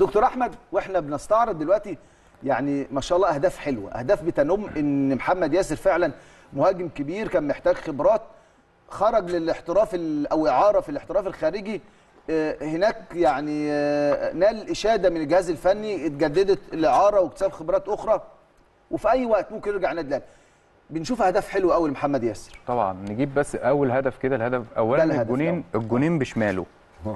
دكتور أحمد وإحنا بنستعرض دلوقتي يعني ما شاء الله أهداف حلوة أهداف بتنم إن محمد ياسر فعلا مهاجم كبير كان محتاج خبرات خرج للاحتراف أو إعارة في الاحتراف الخارجي آه، هناك يعني آه، نال إشادة من الجهاز الفني اتجددت الإعارة واكتساب خبرات أخرى وفي أي وقت ممكن يرجع النادي الأهلي. بنشوف أهداف حلوة قوي لمحمد ياسر. طبعا نجيب بس أول هدف كده الهدف اولا الجونين الجونين بشماله.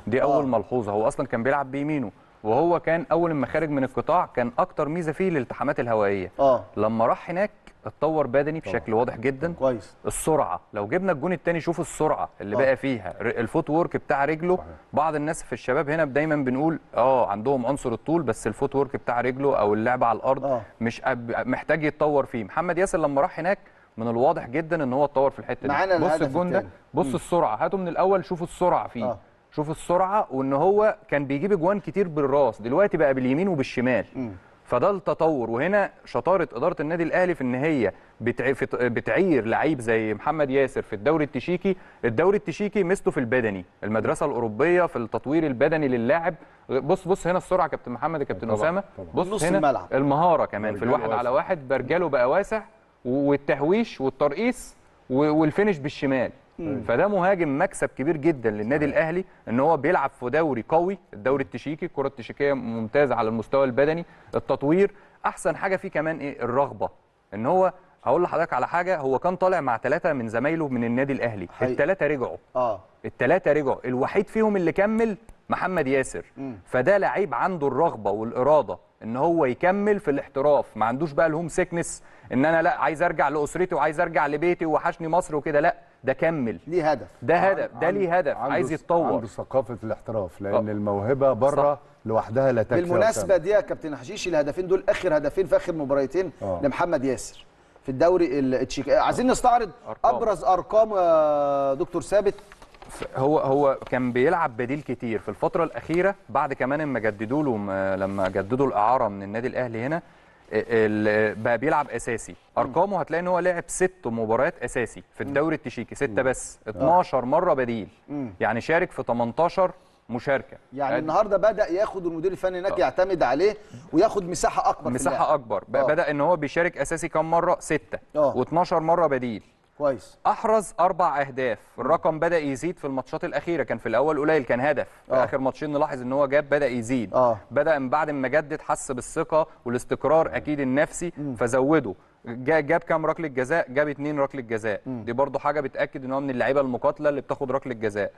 دي أول ملحوظة هو أصلا كان بيلعب بيمينه. وهو كان أول ما خارج من القطاع كان أكتر ميزة فيه الالتحامات الهوائية. آه. لما راح هناك اتطور بدني بشكل واضح جدا. كويس. السرعة. لو جبنا الجون الثاني شوف السرعة اللي آه. بقى فيها. ال footwork بتاع رجله. بعض الناس في الشباب هنا دايما بنقول آه عندهم عنصر الطول بس ال footwork بتاع رجله أو اللعب على الأرض آه. مش أب- محتاج يتطور فيه. محمد ياسر لما راح هناك من الواضح جدا إن هو اتطور في الحتة دي. بص الجون ده. بص السرعة. هاتوا من الأول شوفوا السرعة فيه. آه. شوف السرعة وإن هو كان بيجيب اجوان كتير بالراس دلوقتي بقى باليمين وبالشمال. فده التطور. وهنا شطارة إدارة النادي الأهلي في إن هي بتعير لعيب زي محمد ياسر في الدوري التشيكي. الدوري التشيكي ميزته في البدني المدرسة الأوروبية في التطوير البدني للاعب. بص بص هنا السرعة كابتن محمد يا كابتن أسامة. بص نص هنا الملعب. المهارة كمان في الواحد على واسع. واحد. برجله بقى واسع والتهويش والترقيص وال finish بالشمال. فده مهاجم مكسب كبير جدا للنادي الأهلي إن هو بيلعب في دوري قوي الدوري التشيكي الكرة التشيكية ممتازة على المستوى البدني. التطوير أحسن حاجة فيه كمان إيه؟ الرغبة. إن هو هقول لحضرتك على حاجة هو كان طالع مع ثلاثة من زمايله من النادي الأهلي. الثلاثه رجعوا. آه. الثلاثه رجعوا. الوحيد فيهم اللي كمل محمد ياسر فده لعيب عنده الرغبة والإرادة إن هو يكمل في الاحتراف ما عندوش بقى ال homesickness إن أنا لأ عايز أرجع لأسرتي وعايز أرجع لبيتي وحشني مصر وكده لأ ده كمل ليه هدف ده هدف ده ليه هدف عنده- عايز يتطور عنده ثقافة الاحتراف لأن آه. الموهبة بره صح. لوحدها لا تكفي بالمناسبة دي يا كابتن حشيش الهدفين دول آخر هدفين في آخر مباراتين آه. لمحمد ياسر في الدوري التشيكي عايزين نستعرض أرقام. أبرز أرقام يا دكتور ثابت هو هو كان بيلعب بديل كتير. في الفترة الأخيرة بعد كمان لما جددوا له لما جددوا الإعارة من النادي الأهلي هنا ال- بقى بيلعب أساسي. أرقامه هتلاقي إن هو لعب ست مباريات أساسي في الدوري التشيكي ستة بس. 12 مرة بديل. يعني شارك في 18 مشاركة. يعني النهارده بدأ ياخد المدير الفني هناك يعتمد عليه وياخد مساحة أكبر آه. بقى بدأ إن هو بيشارك أساسي كام مرة؟ ستة. آه. و12 مرة بديل. كويس. أحرز أربع أهداف. الرقم بدأ يزيد في الماتشات الأخيرة. كان في الأول قليل كان هدف. آه. آخر ماتشين نلاحظ إن هو جاب بدأ يزيد. آه. بدأ من بعد ما جدد حس بالثقة والاستقرار أكيد النفسي فزوده. جا- جاب كام ركلة جزاء؟ جاب اتنين ركلة جزاء. دي برضو حاجة بتأكد إن هو من اللعيبة المقاتلة اللي بتاخد ركلة جزاء.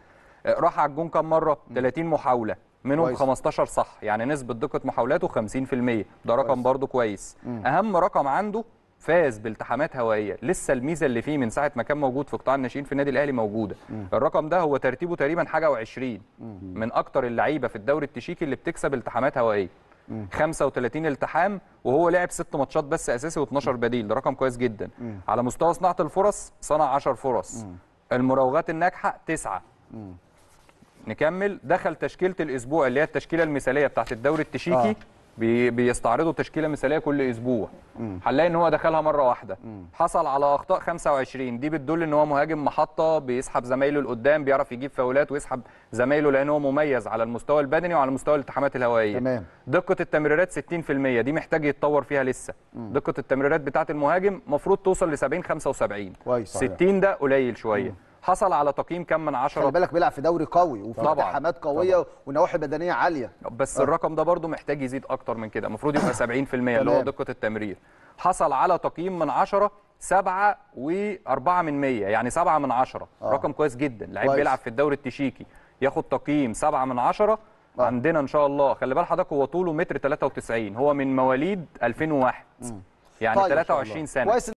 آه، راح على الجون كام مرة؟ 30 محاولة. منهم كويس. 15 صح. يعني نسبة دقة محاولاته 50% ده رقم برضو كويس. أهم رقم عنده فاز بالتحامات هوائية. لسه الميزة اللي فيه من ساعة ما كان موجود في قطاع الناشئين في النادي الأهلي موجودة. الرقم ده هو ترتيبه تقريبا حاجة و20 من أكتر اللعيبة في الدوري التشيكي اللي بتكسب التحامات هوائية. 35 التحام وهو لعب ست ماتشات بس أساسي و12 بديل. ده رقم كويس جدا. على مستوى صناعة الفرص صنع 10 فرص. المراوغات الناجحة تسعة. نكمل. دخل تشكيلة الأسبوع اللي هي التشكيلة المثالية بتاعت الدوري التشيكي. آه. بي بيستعرضوا تشكيلة مثالية كل أسبوع. هنلاقي إن هو دخلها مرة واحدة. حصل على أخطاء 25 دي بتدل إن هو مهاجم محطة بيسحب زمايله لقدام بيعرف يجيب فاولات ويسحب زمايله لأن هو مميز على المستوى البدني وعلى مستوى الالتحامات الهوائية. تمام. دقة التمريرات 60% دي محتاج يتطور فيها لسه. دقة التمريرات بتاعه المهاجم المفروض توصل ل 70 75 كويس. 60 ده قليل شوية. حصل على تقييم كام من خلي 10 بالك بيلعب في دوري قوي وفي. التحامات قوية ونواحي بدنية عالية. بس الرقم ده برضو محتاج يزيد أكتر من كده. المفروض يبقى 70% اللي هو. دقة التمرير. حصل على تقييم من 10 7 و4 من 100 يعني 7 من 10 آه. رقم كويس جدا. لعيب. بيلعب في الدوري التشيكي. ياخد تقييم 7 من 10 آه. عندنا إن شاء الله خلي بال حضرتك هو طوله متر 93 هو من مواليد 2001 يعني طيب. 23 سنة. كويس